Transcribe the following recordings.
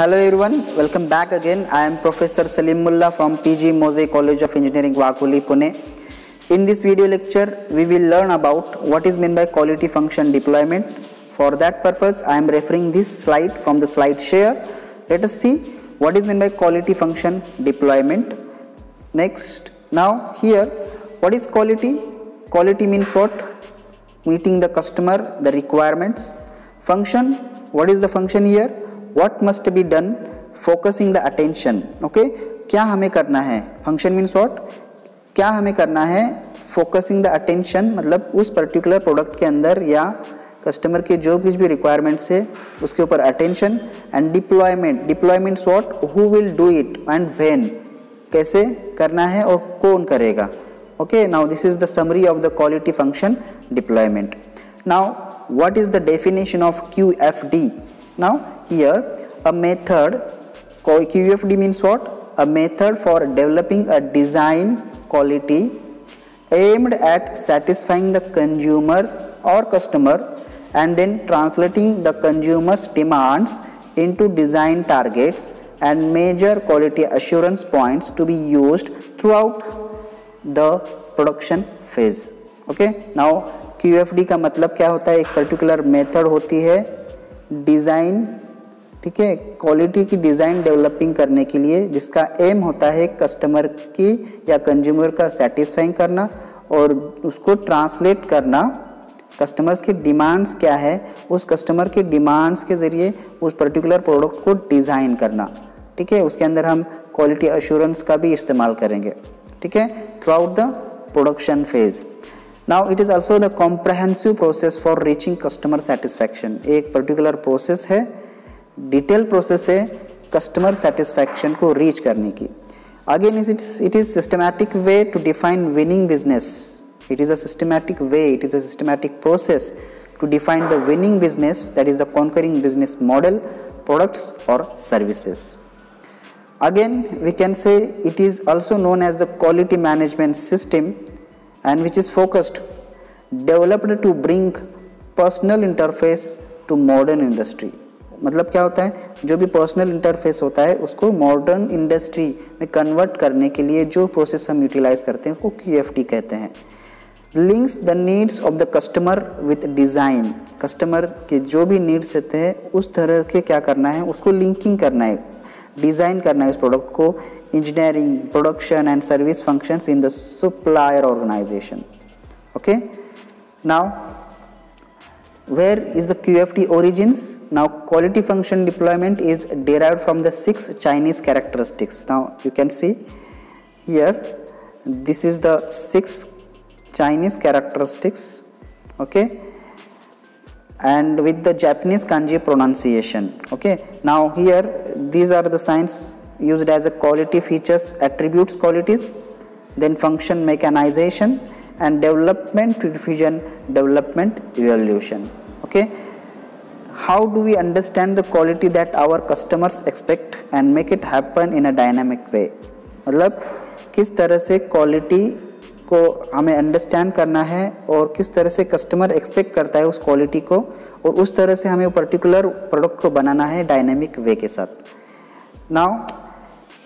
Hello everyone, welcome back again. I am Professor Salim Mullah from PG Mose College of Engineering, Wakuli, Pune. In this video lecture, we will learn about what is meant by quality function deployment. For that purpose, I am referring this slide from the slide share. Let us see what is meant by quality function deployment. Next, now here, what is quality? Quality means what? Meeting the customer, the requirements. Function, what is the function here? What must be done focusing the attention okay क्या हमें करना है? Function means what क्या हमें करना है focusing the attention मतलब उस पर्टिकुलर प्रोडक्ट के अंदर या कस्टमर के जो कुछ भी रिक्वायरमेंट्स है, उसके ऊपर attention and deployment deployments what who will do it and when कैसे करना है और कौन करेगा? Okay now this is the summary of the quality function deployment now what is the definition of QFD now here a method QFD means what a method for developing a design quality aimed at satisfying the consumer or customer and then translating the consumer's demands into design targets and major quality assurance points to be used throughout the production phase okay now QFD का मतलब क्या होता है एक particular method होती है design ठीक है क्वालिटी की डिज़ाइन डेवलपिंग करने के लिए जिसका एम होता है कस्टमर की या कंज्यूमर का सेटिस्फाइंग करना और उसको ट्रांसलेट करना कस्टमर्स की डिमांड्स क्या है, उस कस्टमर के डिमांड्स के ज़रिए उस पर्टिकुलर प्रोडक्ट को डिज़ाइन करना। ठीक है, उसके अंदर हम क्वालिटी अश्योरेंस का भी इस्तेमाल करेंगे। ठीक है throughout the production phase now it is also the comprehensive process for reaching customer satisfaction एक पर्टिकुलर प्रोसेस है डिटेल प्रोसेस है कस्टमर सेटिस्फैक्शन को रीच करने की। Again is it it is systematic way to define winning business it is a systematic way it is a systematic process to define the winning business that is the conquering business model products और services again we can say it is also known as the quality management system and which is focused developed to bring personal interface to modern industry मतलब क्या होता है? जो भी personal interface होता है, उसको मॉडर्न इंडस्ट्री में कन्वर्ट करने के लिए जो प्रोसेस हम यूटिलाइज करते हैं, उसको क्यू कहते हैं। Links the needs of the customer with design customer के जो भी नीड्स होते हैं, उस तरह के क्या करना है? उसको लिंकिंग करना है। डिज़ाइन करना है उस प्रोडक्ट को। Engineering production and service functions in the supplier organisation okay now where is the QFT origins? Now quality function deployment is derived from the six Chinese characteristics. Now you can see here this is the six Chinese characteristics okay? And with the Japanese kanji pronunciation okay? Now here these are the signs used as a quality features attributes qualities then function mechanization and development diffusion development evaluation okay? How do we understand the quality that our customers expect and make it happen in a dynamic way? मतलब किस तरह से quality को हमें understand करना है और किस तरह से कस्टमर एक्सपेक्ट करता है उस क्वालिटी को और उस तरह से हमें पर्टिकुलर प्रोडक्ट को बनाना है डायनेमिक वे के साथ। Now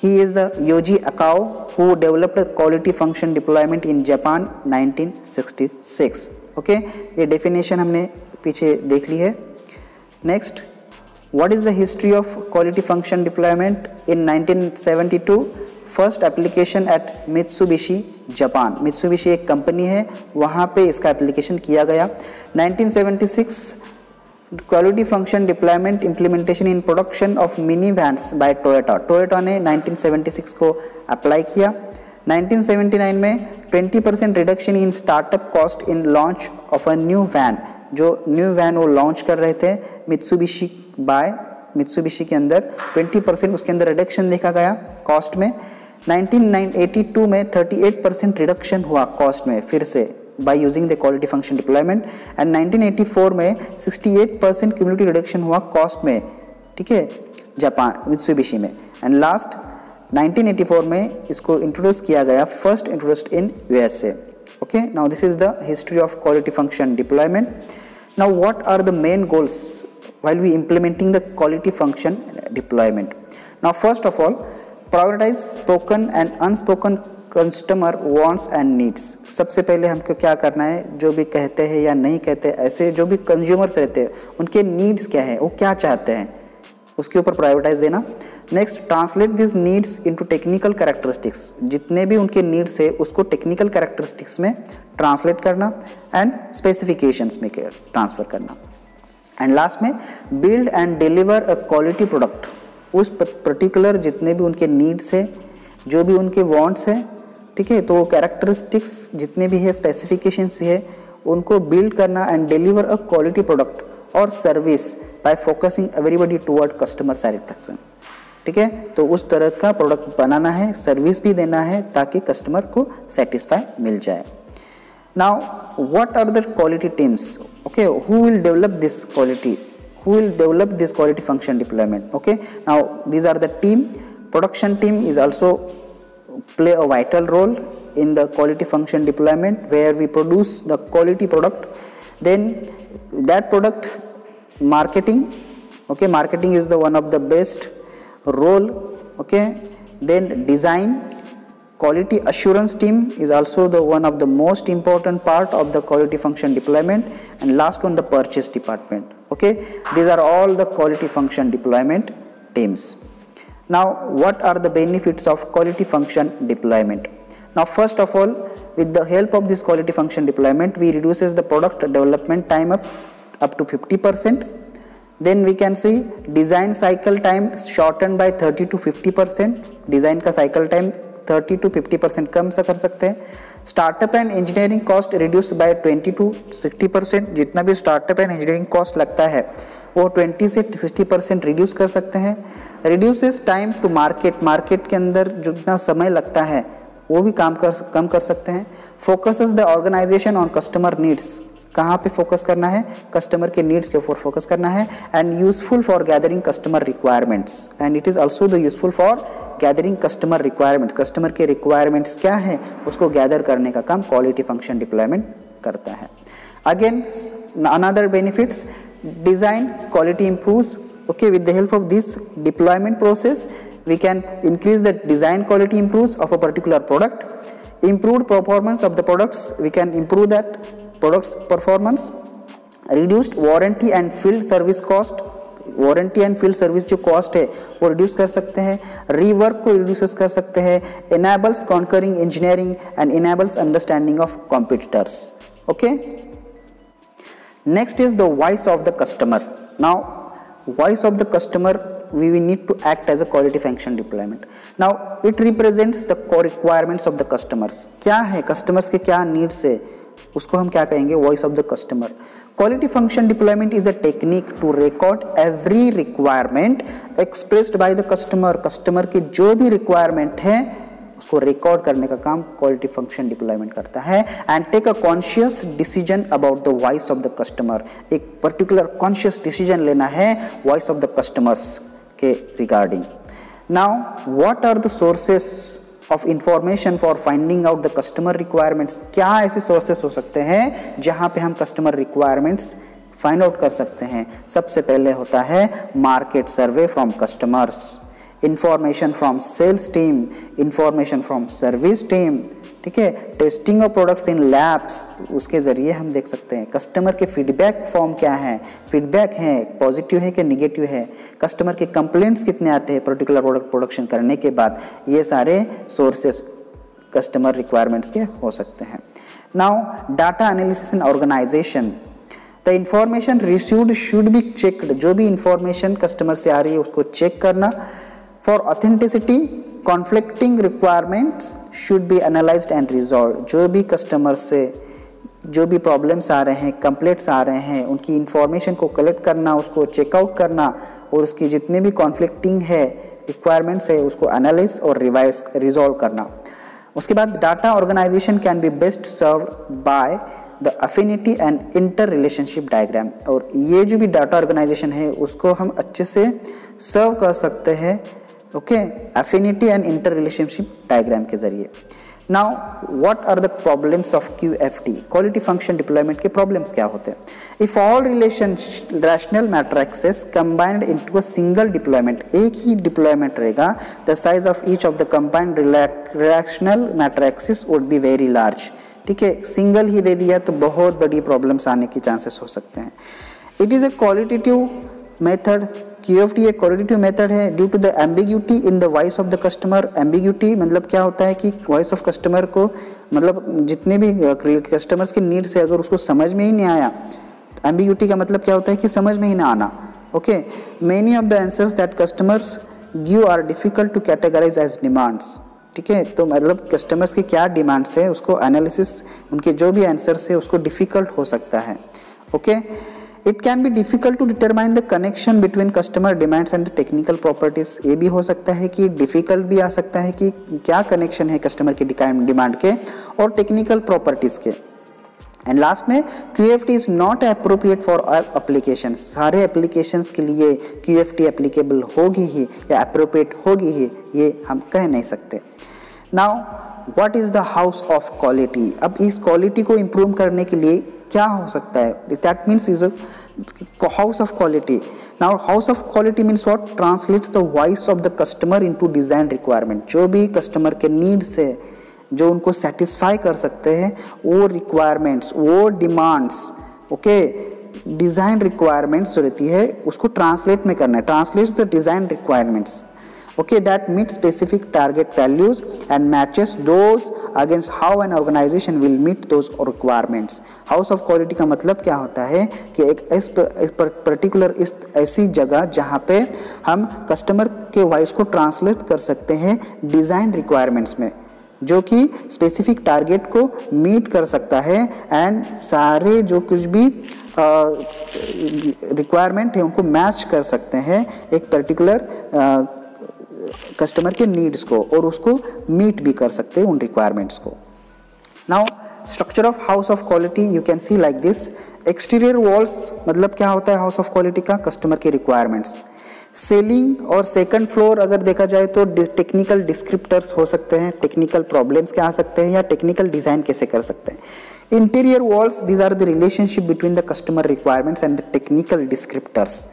he is the Yoji Akao who developed quality function deployment in Japan 1966 okay okay? ये डेफिनेशन हमने पीछे देख ली है। Next what is the history of quality function deployment in 1972 first application at Mitsubishi Japan Mitsubishi एक company है, वहाँ पे इसका एप्लीकेशन किया गया। 1976 quality function deployment implementation in production of mini vans by Toyota Toyota ने 1976 को अप्लाई किया। 1979 में 20 percent reduction in startup cost in launch of a new van जो न्यू वैन वो लॉन्च कर रहे थे मित्सुबिशी बाय मित्सुबिशी के अंदर 20 परसेंट उसके अंदर रिडक्शन देखा गया कॉस्ट में। 1982 में 38 परसेंट रिडक्शन हुआ कॉस्ट में फिर से by using the quality function deployment and 1984 में 68 परसेंट क्यूमुलेटिव रिडक्शन हुआ कॉस्ट में, ठीक है जापान मित्सुबिशी में। एंड लास्ट 1984 में इसको इंट्रोड्यूस किया गया first introduced in USA okay now this is the history of quality function deployment now what are the main goals while we implementing the quality function deployment now first of all prioritise spoken and unspoken customer wants and needs सबसे पहले हमको क्या करना है जो भी कहते हैं या नहीं कहते ऐसे जो भी कंज्यूमर्स रहते हैं उनके नीड्स क्या है वो क्या चाहते हैं उसके ऊपर प्रायोरिटाइज देना। Next translate this needs into technical characteristics जितने भी उनके नीड्स है, उसको टेक्निकल कैरेक्टरिस्टिक्स में ट्रांसलेट करना एंड स्पेसिफिकेशंस में ट्रांसफ़र करना। एंड लास्ट में build and deliver a quality product उस पर्टिकुलर जितने भी उनके नीड्स है, जो भी उनके वांट्स हैं, ठीक है तो कैरेक्टरिस्टिक्स जितने भी है स्पेसिफिकेशंस है, उनको बिल्ड करना and deliver a quality product और service by focusing everybody toward customer satisfaction ठीक है? तो उस तरह का प्रोडक्ट बनाना है सर्विस भी देना है, ताकि कस्टमर को सेटिस्फाई मिल जाए। Now what are the quality teams okay who will develop this quality who will develop this quality function deployment okay now these are the team production team is also play a vital role in the quality function deployment way are we produce the quality product then that product marketing okay? Marketing is the one of the best role okay? Then design quality assurance team is also the one of the most important part of the quality function deployment. And last one the purchase department okay? These are all the quality function deployment teams. Now what are the benefits of quality function deployment? Now first of all with the help of this quality function deployment we reduces the product development time up up to 50 percent. Then we can see design cycle time shortened by 30 to 50 percent. Design का cycle time 30 to 50 percent कम से कर सकते हैं। Startup and engineering cost reduce by 20 to 60 percent जितना भी startup and engineering cost लगता है, वो 20 से 60 परसेंट रिड्यूस कर सकते हैं। Reduces time to market market के अंदर जितना समय लगता है, वो भी काम कर, कम कर सकते हैं। Focuses the organisation on customer needs कहाँ पे फोकस करना है? कस्टमर के नीड्स के ऊपर फोकस करना है and useful for gathering customer requirements and it is also the useful for gathering customer requirements customer के रिक्वायरमेंट्स क्या है? उसको गैदर करने का काम क्वालिटी फ़ंक्शन डिप्लॉयमेंट करता है। Again another benefits design quality improves. Okay, with the help of this deployment process, we can increase the design quality improves of a particular product. Improved performance of the products, we can improve that. products performance, reduced warranty and field service cost warranty and field service जो cost है, वो reduce कर सकते हैं rework को reduce कर सकते हैं enables concurrent engineering and enables understanding of competitors okay next is the voice of the customer now voice of the customer we we need to act as a quality function deployment now it represents the requirements of the customers क्या है? Customers के क्या needs है? उसको हम क्या कहेंगे? Voice of the customer quality function deployment is a technique to record every requirement expressed by the customer customer के जो भी रिक्वायरमेंट है, उसको रिकॉर्ड करने का काम क्वालिटी फ़ंक्शन डिप्लॉयमेंट करता है and take a conscious decision about the voice of the customer एक पर्टिकुलर कॉन्शियस डिसीज़न लेना है वॉइस ऑफ़ द कस्टमर्स के regarding now what are the sources of information for finding out the customer requirements क्या ऐसे sources हो सकते हैं जहाँ पे हम कस्टमर रिक्वायरमेंट्स फाइंड आउट कर सकते हैं? सबसे पहले होता है market survey from customers information from sales team information from service team ठीक है testing of products in labs उसके ज़रिए हम देख सकते हैं। कस्टमर के फीडबैक फॉर्म क्या है? फीडबैक है पॉजिटिव है कि निगेटिव है? कस्टमर के कंप्लेंट्स कितने आते हैं पर्टिकुलर प्रोडक्ट प्रोडक्शन करने के बाद? ये सारे सोर्सेस कस्टमर रिक्वायरमेंट्स के हो सकते हैं। Now data analysis and organisation the information received should be checked जो भी इंफॉर्मेशन कस्टमर से आ रही है, उसको चेक करना। For authenticity conflicting requirements should be analysed and resolve जो भी कस्टमर से, जो भी प्रॉब्लम्स आ रहे हैं कंप्लेंट्स आ रहे हैं, उनकी इंफॉर्मेशन को कलेक्ट करना, उसको चेकआउट करना, और उसकी जितने भी कॉन्फ्लिक्टिंग है रिक्वायरमेंट्स है, उसको एनालाइज और रिवाइज रिजॉल्व करना। उसके बाद data organisation can be best serve by the affinity and inter relationship diagram और ये जो भी डाटा ऑर्गेनाइजेशन है, उसको हम अच्छे से सर्व कर सकते हैं okay affinity and inter relationship diagram के ज़रिए. Now what are the problems of Q F T quality function deployment के प्रॉब्लम्स क्या होते हैं? If all relation rational matrices combined into a single deployment एक ही डिप्लॉयमेंट रहेगा the size of each of the combined rational matrices would be very large ठीक है? Single ही दे दिया तो बहुत बड़ी प्रॉब्लम्स आने के चांसेस हो सकते हैं. It is a qualitative method QFT एक क्वालिटेटिव मेथड है due to the ambiguity in the voice of the customer ambiguity मतलब क्या होता है कि वॉइस ऑफ़ कस्टमर को मतलब जितने भी कस्टमर्स की नीड्स है अगर उसको समझ में ही नहीं आया एम्बिग्यूटी का मतलब क्या होता है कि समझ में ही ना आना okay many of the answers that customers give are difficult to categorise as demands ठीक है? तो मतलब कस्टमर्स की क्या डिमांड्स है, उसको एनालिसिस उनके जो भी आंसर्स है, उसको डिफ़िकल्ट हो सकता है okay okay? It can be difficult to determine the connection between customer demands and technical properties ये भी हो सकता है कि डिफ़िकल्ट भी आ सकता है कि क्या कनेक्शन है कस्टमर की डिमांड के और टेक्निकल प्रॉपर्टीज़ के। एंड लास्ट में Q F T is not appropriate for all application सारे एप्लीकेशंस के लिए क्यू एफ़ टी एप्लीकेबल होगी ही या अप्रोप्रिएट होगी ही, ये हम कह नहीं सकते। Now what is the house of quality अब इस क्वालिटी को इम्प्रूव करने के लिए क्या हो सकता है? That means is house of quality now house of quality means what translates the voice of the customer into design requirement जो भी कस्टमर के नीड्स है, जो उनको सेटिस्फाई कर सकते हैं, वो रिक्वायरमेंट्स वो डिमांड्स ओके डिज़ाइन रिक्वायरमेंट्स जो रहती है, उसको ट्रांसलेट में करना है. Translates the design requirements okay, that meets specific target values and matches those against how an organization will meet those requirements. House of quality का मतलब क्या होता है कि एक इस पर्टिकुलर इस ऐसी जगह जहाँ पे हम कस्टमर के वॉइस को ट्रांसलेट कर सकते हैं डिज़ाइन रिक्वायरमेंट्स में, जो कि स्पेसिफिक टारगेट को मीट कर सकता है एंड सारे जो कुछ भी रिक्वायरमेंट है उनको मैच कर सकते हैं एक पर्टिकुलर कस्टमर के नीड्स को और उसको मीट भी कर सकते हैं उन रिक्वायरमेंट्स को। Now structure of house of quality you can see like this exterior walls मतलब क्या होता है हाउस ऑफ़ क्वालिटी का? कस्टमर के रिक्वायरमेंट्स सेलिंग और सेकंड फ्लोर अगर देखा जाए तो टेक्निकल डिस्क्रिप्टर्स हो सकते हैं टेक्निकल प्रॉब्लम्स क्या आ सकते हैं या टेक्निकल डिज़ाइन कैसे कर सकते हैं। Interior walls these are the relationship between the customer requirements and the technical descriptors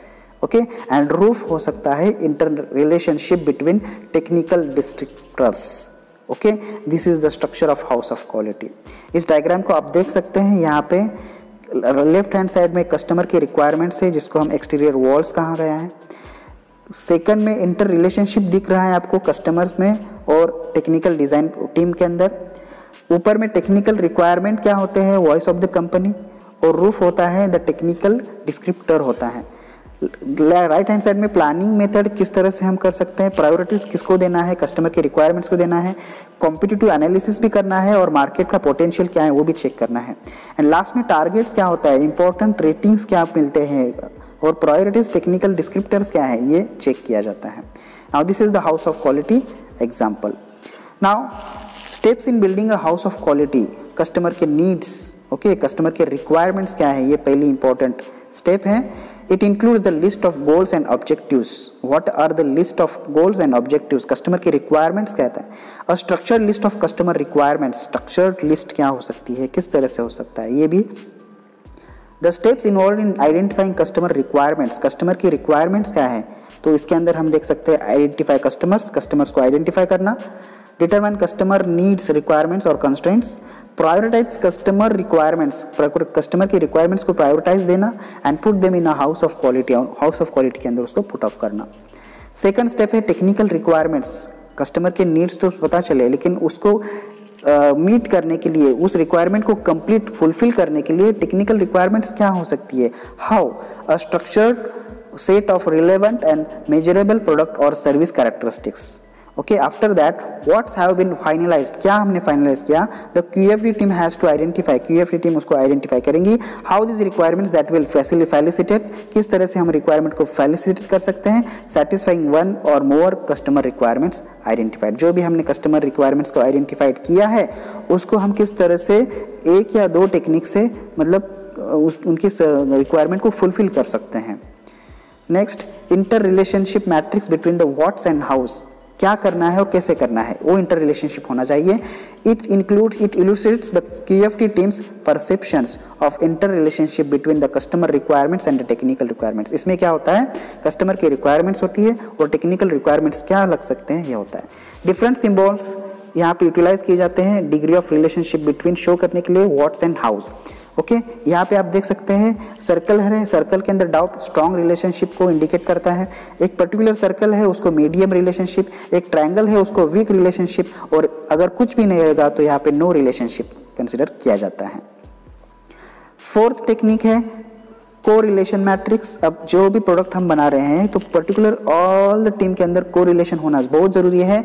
okay and roof हो सकता है inter relationship between technical descriptors okay this is the structure of house of quality इस diagram को आप देख सकते हैं, यहाँ पे लेफ़्ट हैंड साइड में कस्टमर की रिक्वायरमेंट्स है, जिसको हम एक्सटीरियर वॉल्स कहा गया है. सेकंड में इंटर रिलेशनशिप दिख रहा है आपको कस्टमर्स में और टेक्निकल डिज़ाइन टीम के अंदर. ऊपर में टेक्निकल रिक्वायरमेंट क्या होते हैं? वॉइस ऑफ़ द कंपनी और रूफ होता है द टेक्निकल डिस्क्रिप्टर होता है. राइट हैंड साइड में प्लानिंग मेथड किस तरह से हम कर सकते हैं? प्रायोरिटीज किसको देना है? कस्टमर के रिक्वायरमेंट्स को देना है। कॉम्पिटिटिव एनालिसिस भी करना है और मार्केट का पोटेंशियल क्या है वो भी चेक करना है। एंड लास्ट में टारगेट्स क्या होता है? इंपॉर्टेंट रेटिंग्स क्या मिलते हैं? और प्रायोरिटीज टेक्निकल डिस्क्रिप्टर्स क्या है? ये चेक किया जाता है। Now this is the house of quality example now steps in building a house of quality customer के नीड्स ओके कस्टमर के रिक्वायरमेंट्स क्या है? ये पहली इंपॉर्टेंट स्टेप है। It includes the list of goals and objectives what are the list of goals and objectives customer के requirements कहता है a structured list of customer requirements structured list क्या हो सकती है किस तरह से हो सकता है ये भी the steps involved in identifying customer requirements customer की requirements क्या है तो इसके अंदर हम देख सकते हैं आइडेंटिफाई कस्टमर्स कस्टमर्स को आइडेंटिफाई करना डिटरमाइन कस्टमर नीड्स रिक्वायरमेंट्स और constraints prioritise customer requirements customer की रिक्वायरमेंट्स को प्रायोरिटाइज देना and put them in house of quality house of quality के अंदर उसको पुट ऑफ़ करना। सेकंड स्टेप है टेक्निकल रिक्वायरमेंट्स कस्टमर के नीड्स तो पता चले लेकिन उसको मीट uh, करने के लिए उस रिक्वायरमेंट को कंप्लीट फुलफिल करने के लिए टेक्निकल रिक्वायरमेंट्स क्या हो सकती है? How a structured set of relevant and measurable product और service characteristics okay after that whats have been finalised क्या हमने फाइनलाइज किया? The Q F D team has to identify Q F D team उसको identify करेंगी how these requirements that will facili facilitate किस तरह से हम रिक्वायरमेंट को फैलिसिटेट कर सकते हैं सैटिस्फाइंग वन और मोर कस्टमर रिक्वायरमेंट्स आइडेंटिफाइड जो भी हमने कस्टमर रिक्वायरमेंट्स को आइडेंटिफाइड किया है, उसको हम किस तरह से एक या दो टेक्निक से मतलब उस, उनकी रिक्वायरमेंट को फुलफिल कर सकते हैं। Next inter relationship matrix between the whats and hows क्या करना है और कैसे करना है, वो इंटर रिलेशनशिप होना चाहिए। It include it illustrates the Q F T teams perceptions of inter relationship between the customer requirements and the technical requirements इसमें क्या होता है? कस्टमर की रिक्वायरमेंट्स होती है और टेक्निकल रिक्वायरमेंट्स क्या लग सकते हैं, ये होता है। डिफरेंट सिम्बॉल्स यहाँ पे यूटिलाइज किए जाते हैं। Degree of relationship between show करने के लिए व्हाट्स एंड हाउस ओके यहाँ पे आप देख सकते हैं सर्कल है सर्कल के अंदर डाउट स्ट्रॉन्ग रिलेशनशिप को इंडिकेट करता है। एक पर्टिकुलर सर्कल है, उसको मीडियम रिलेशनशिप एक ट्रायंगल है, उसको वीक रिलेशनशिप और अगर कुछ भी नहीं रहेगा तो यहाँ पे नो रिलेशनशिप कंसिडर किया जाता है। फोर्थ टेक्निक है को रिलेशन मैट्रिक्स अब जो भी प्रोडक्ट हम बना रहे हैं तो पर्टिकुलर ऑल टीम के अंदर को रिलेशन होना बहुत ज़रूरी है।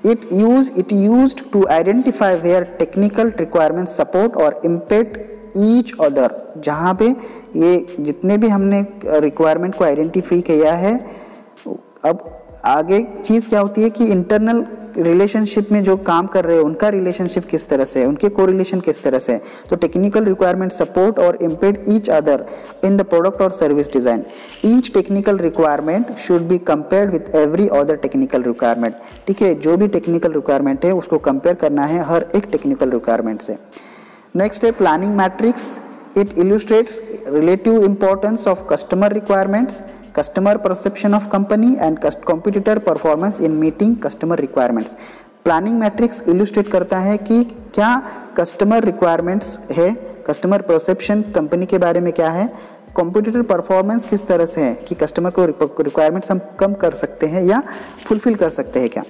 It use, it used to identify where technical requirements support or impede each other जहाँ पे ये जितने भी हमने रिक्वायरमेंट को आइडेंटिफाई किया है, अब आगे चीज़ क्या होती है कि इंटरनल रिलेशनशिप में जो काम कर रहे हैं, उनका रिलेशनशिप किस तरह से उनके को रिलेशन किस तरह से तो टेक्निकल रिक्वायरमेंट सपोर्ट और impede each other in the product और service design each technical requirement should be compared with every other technical requirement ठीक है, जो भी टेक्निकल रिक्वायरमेंट है, उसको कंपेयर करना है हर एक टेक्निकल रिक्वायरमेंट से। नेक्स्ट है planning matrix it illustrates relative importance of customer requirements customer perception of company and competitor performance in meeting customer requirements planning matrix illustrate करता है कि क्या कस्टमर रिक्वायरमेंट्स है कस्टमर परसेप्शन कंपनी के बारे में क्या है कॉम्पिटिटर परफॉर्मेंस किस तरह से है कि कस्टमर को रिक्वायरमेंट्स हम कम कर सकते हैं या फुलफिल कर सकते हैं क्या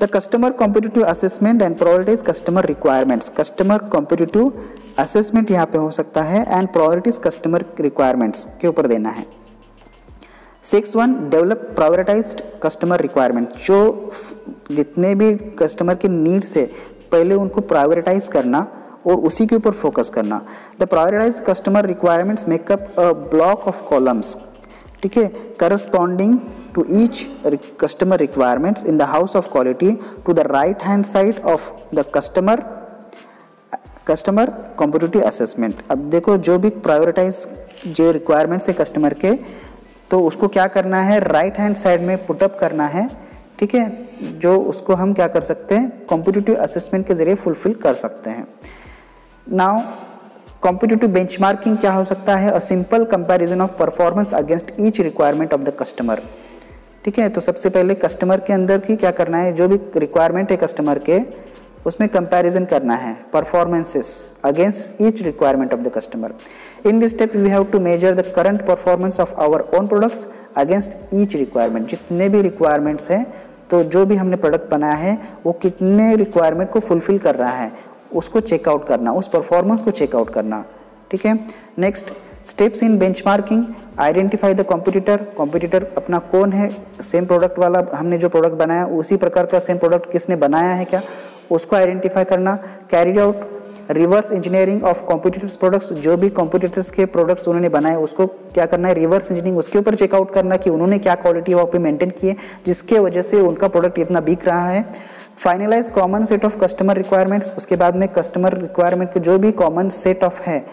the customer competitive assessment and priorities customer requirements customer competitive assessment यहाँ पे हो सकता है एंड प्रायोरिटीज कस्टमर रिक्वायरमेंट्स के ऊपर देना है। Six one develop prioritise customer requirement जो जितने भी कस्टमर के नीड्स है, पहले उनको प्रायोरिटाइज करना और उसी के ऊपर फोकस करना। The prioritise customer requirements make up a block of columns ठीक है corresponding to each customer requirements in the house of quality to the right hand side of the customer customer competitive assessment अब देखो, जो भी prioritise जो requirements है customer के तो उसको क्या करना है? राइट हैंड साइड में पुटअप करना है, ठीक है? जो उसको हम क्या कर सकते हैं? कॉम्पिटिटिव असेसमेंट के ज़रिए फुलफिल कर सकते हैं। नाउ कॉम्पिटिटिव बेंचमार्किंग क्या हो सकता है? A simple comparison of performance against each requirement of the customer ठीक है तो सबसे पहले कस्टमर के अंदर की क्या करना है? जो भी रिक्वायरमेंट है कस्टमर के, उसमें कंपैरिजन करना है performances against each requirement of the customer in this step we have to measure the current performance of our own products against each requirement जितने भी रिक्वायरमेंट्स हैं तो जो भी हमने प्रोडक्ट बनाया है, वो कितने रिक्वायरमेंट को फुलफिल कर रहा है? उसको चेकआउट करना, उस परफॉर्मेंस को चेकआउट करना, ठीक है? Next steps in benchmarking identify the competitor competitor अपना कौन है सेम प्रोडक्ट वाला, हमने जो प्रोडक्ट बनाया, उसी प्रकार का सेम प्रोडक्ट किसने बनाया है क्या? उसको आइडेंटिफाई करना carry out reverse engineering of competitors products जो भी कॉम्पिटिटर्स के प्रोडक्ट्स उन्होंने बनाए, उसको क्या करना है रिवर्स इंजीनियरिंग उसके ऊपर चेकआउट करना कि उन्होंने क्या क्वालिटी वहाँ पे मेंटेन की है जिसके वजह से उनका प्रोडक्ट इतना बिक रहा है। Finalise common set of customer requirements उसके बाद में कस्टमर रिक्वायरमेंट के जो भी कॉमन सेट ऑफ़ है,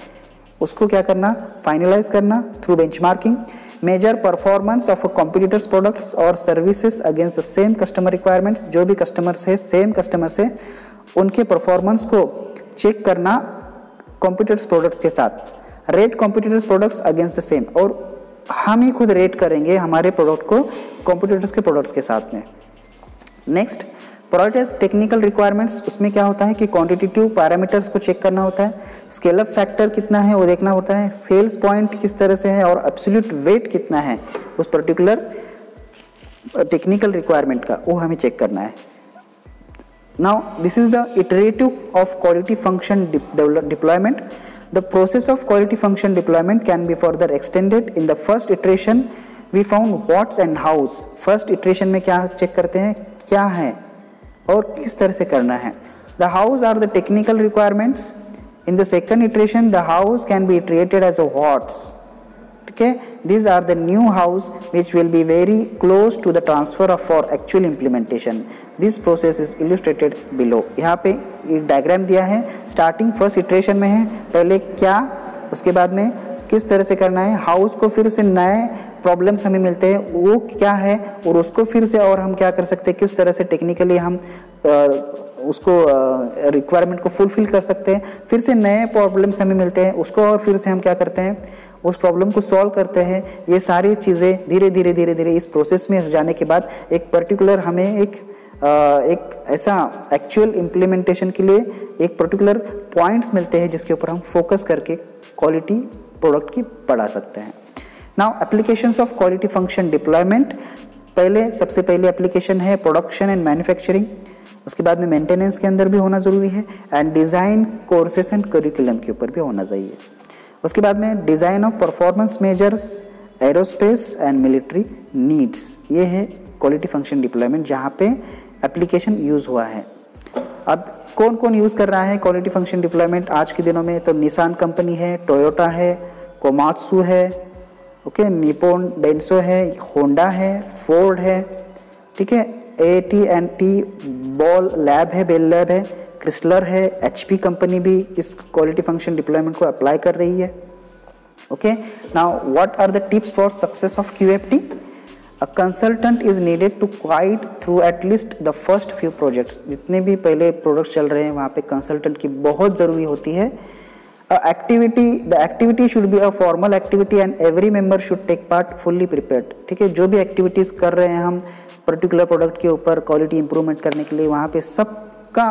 उसको क्या करना? फाइनलाइज करना through benchmarking measure performance of competitors products और services against the same customer requirements जो भी कस्टमर्स है सेम कस्टमर्स है, उनके परफॉर्मेंस को चेक करना कॉम्पिटिटर्स प्रोडक्ट्स के साथ. Rate competitors products against the same और हम ही खुद रेट करेंगे हमारे प्रोडक्ट को कॉम्पिटिटर्स के प्रोडक्ट्स के साथ में. नेक्स्ट प्रोडक्ट टेक्निकल रिक्वायरमेंट्स उसमें क्या होता है कि क्वांटिटेटिव पैरामीटर्स को चेक करना होता है। स्केल अप फैक्टर कितना है, वो देखना होता है। सेल्स पॉइंट किस तरह से है और एब्सोल्यूट वेट कितना है, उस पर्टिकुलर टेक्निकल रिक्वायरमेंट का, वो हमें चेक करना है। Now this is the iterative of quality function deployment the process of quality function deployment can be further extended in the first iteration we found whats and hows first iteration में क्या check करते हैं? क्या है? और किस तरह से करना है? The hows are the technical requirements in the second iteration the hows can be iterated as a whats ठीक है these are the new hows which will be very close to the transfer of for actual implementation this process is illustrated below यहाँ पे एक diagram दिया है. Starting first iteration में है. पहले क्या? उसके बाद में किस तरह से करना है हाउस को फिर से नए प्रॉब्लम्स हमें मिलते हैं, वो क्या है और उसको फिर से और हम क्या कर सकते हैं, किस तरह से टेक्निकली हम उसको रिक्वायरमेंट को फुलफिल कर सकते हैं, फिर से नए प्रॉब्लम्स हमें मिलते हैं, उसको और फिर से हम क्या करते हैं, उस प्रॉब्लम को सॉल्व करते हैं, ये सारी चीज़ें धीरे धीरे धीरे धीरे इस प्रोसेस में जाने के बाद एक पर्टिकुलर हमें एक एक ऐसा एक्चुअल इम्प्लीमेंटेशन के लिए एक पर्टिकुलर पॉइंट्स मिलते हैं, जिसके ऊपर हम फोकस करके क्वालिटी प्रोडक्ट की बढ़ा सकते हैं। Now applications of quality function deployment पहले, सबसे पहले एप्लीकेशन है प्रोडक्शन एंड मैन्युफैक्चरिंग उसके बाद में मेंटेनेंस के अंदर भी होना ज़रूरी है and design courses and curriculum के ऊपर भी होना चाहिए। उसके बाद में design of performance measures aerospace and military needs ये है क्वालिटी फ़ंक्शन डिप्लॉयमेंट जहाँ पे एप्लीकेशन यूज़ हुआ है। अब कौन कौन यूज़ कर रहा है क्वालिटी फ़ंक्शन डिप्लॉयमेंट आज के दिनों में? तो निसान कंपनी है टोयोटा है कोमात्सु है ओके निपोन डेंसो है होंडा है फोर्ड है, ठीक है? A T N T ball lab है बेल लैब है क्रिस्लर है एचपी कंपनी भी इस क्वालिटी फ़ंक्शन डिप्लॉयमेंट को अप्लाई कर रही है okay now what are the tips for success of Q F T a consultant is needed to guide through at least the first few projects जितने भी पहले products चल रहे हैं, वहाँ पे कंसल्टेंट की बहुत ज़रूरी होती है। Activity the activity should be a formal activity and every member should take part fully prepared ठीक है, जो भी एक्टिविटीज़ कर रहे हैं हम पर्टिकुलर प्रोडक्ट के ऊपर क्वालिटी इंप्रूवमेंट करने के लिए, वहाँ पे सबका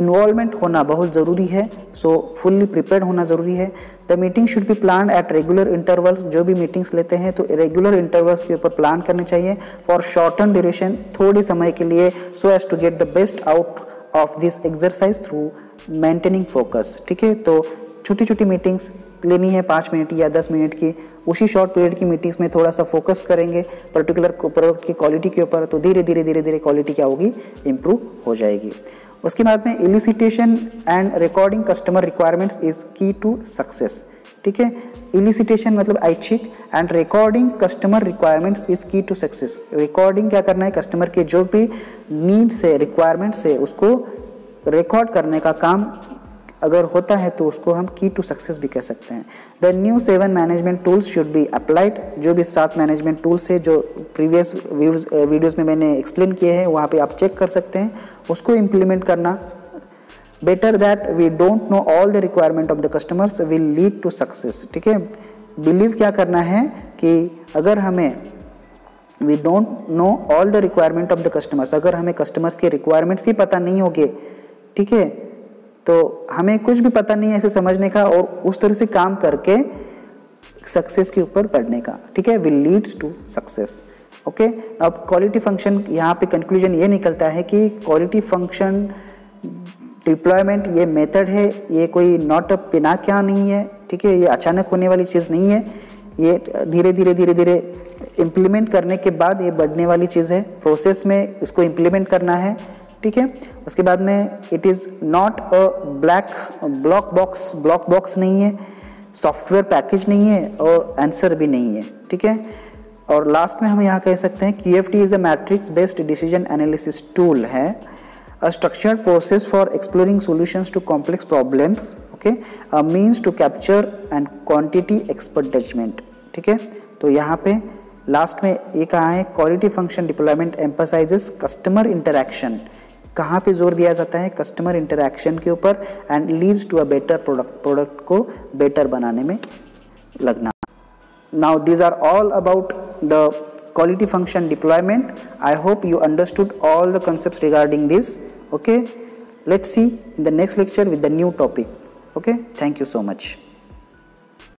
इन्वॉल्वमेंट होना बहुत ज़रूरी है सो फुल्ली प्रिपेयर होना ज़रूरी है। The meeting should be plan at regular intervals जो भी मीटिंग्स लेते हैं तो रेगुलर इंटरवल्स के ऊपर प्लान करने चाहिए। फॉर शॉर्ट शॉर्टन ड्यूरेशन थोड़े समय के लिए so as to get the best out of this exercise through maintaining focus ठीक है? तो छोटी छोटी मीटिंग्स लेनी है, पाँच मिनट या दस मिनट की। उसी शॉर्ट पीरियड की मीटिंग्स में थोड़ा सा फोकस करेंगे पर्टिकुलर प्रोडक्ट की क्वालिटी के ऊपर तो धीरे धीरे धीरे धीरे क्वालिटी क्या होगी? इम्प्रूव हो जाएगी। उसके बाद में elicitation and recording customer requirements is key to success ठीक है? इलिसिटेशन मतलब ऐच्छिक and recording customer requirements is key to success recording क्या करना है? कस्टमर के जो भी नीड्स है रिक्वायरमेंट्स है, उसको रिकॉर्ड करने का काम अगर होता है तो उसको हम की टू सक्सेस भी कह सकते हैं। The new seven management tools should be applied जो भी सात मैनेजमेंट टूल्स है, जो प्रीवियस वीडियोस में मैंने एक्सप्लेन किए हैं, वहाँ पे आप चेक कर सकते हैं। उसको इम्प्लीमेंट करना। Better that we don't know all the requirement of the customers will lead to success ठीक है? बिलीव क्या करना है कि अगर हमें we don't know all the requirement of the customers अगर हमें कस्टमर्स के रिक्वायरमेंट्स ही पता नहीं होंगे, ठीक है? तो हमें कुछ भी पता नहीं है ऐसे समझने का और उस तरह से काम करके सक्सेस के ऊपर बढ़ने का। ठीक है? Will leads to success okay अब क्वालिटी फ़ंक्शन यहाँ पे कंक्लूजन ये निकलता है कि क्वालिटी फ़ंक्शन डिप्लॉयमेंट ये मेथड है। ये कोई नॉट अ पिना क्या नहीं है। ठीक है? ये अचानक होने वाली चीज़ नहीं है। ये धीरे धीरे धीरे धीरे इम्प्लीमेंट करने के बाद ये बढ़ने वाली चीज़ है। प्रोसेस में इसको इम्प्लीमेंट करना है। ठीक है? उसके बाद में it is not a black block box block box नहीं है सॉफ्टवेयर पैकेज नहीं है और आंसर भी नहीं है, ठीक है? और लास्ट में हम यहाँ कह सकते हैं कि F T is a matrix based decision analysis tool है a structured process for exploring solutions to complex problems okay a means to capture and quantity expert judgment ठीक है? तो यहाँ पे लास्ट में ये कहा है? Quality function deployment emphasizes customer interaction कहाँ पे ज़ोर दिया जाता है? कस्टमर इंटरेक्शन के ऊपर and leads to a better product product को बेटर बनाने में लगना। Now these are all about the quality function deployment I hope you understood all the concept regarding this okay let's see in the next lecture with the new topic okay thank you so much